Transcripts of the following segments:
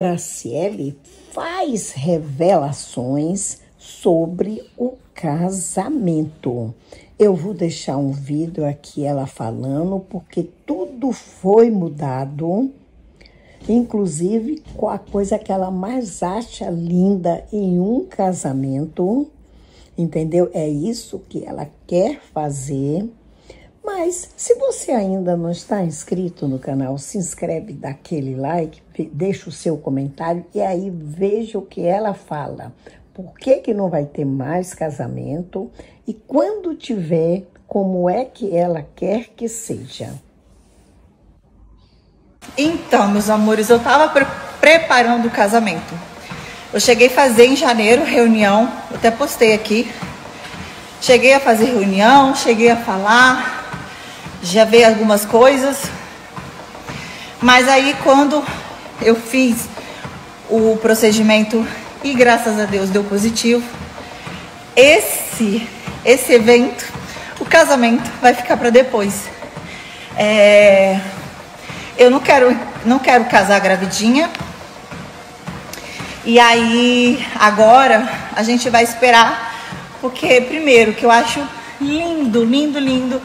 Graciele faz revelações sobre o casamento. Eu vou deixar um vídeo aqui ela falando, porque tudo foi mudado, inclusive com a coisa que ela mais acha linda em um casamento, entendeu? É isso que ela quer fazer. Mas se você ainda não está inscrito no canal, se inscreve, dá aquele like, deixa o seu comentário e aí veja o que ela fala. Por que, que não vai ter mais casamento? E quando tiver, como é que ela quer que seja? Então, meus amores, eu estava pre preparando o casamento. Eu cheguei a fazer em janeiro reunião, eu até postei aqui. Cheguei a fazer reunião, cheguei a falar, já veio algumas coisas. Mas aí quando eu fiz o procedimento e graças a Deus deu positivo, esse esse evento, o casamento vai ficar para depois. É, eu não quero não quero casar gravidinha. E aí agora a gente vai esperar porque primeiro que eu acho lindo, lindo, lindo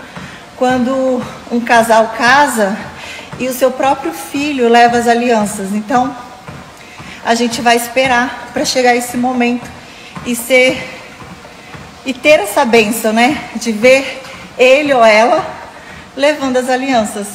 quando um casal casa e o seu próprio filho leva as alianças. Então, a gente vai esperar para chegar esse momento e ser e ter essa benção, né, de ver ele ou ela levando as alianças.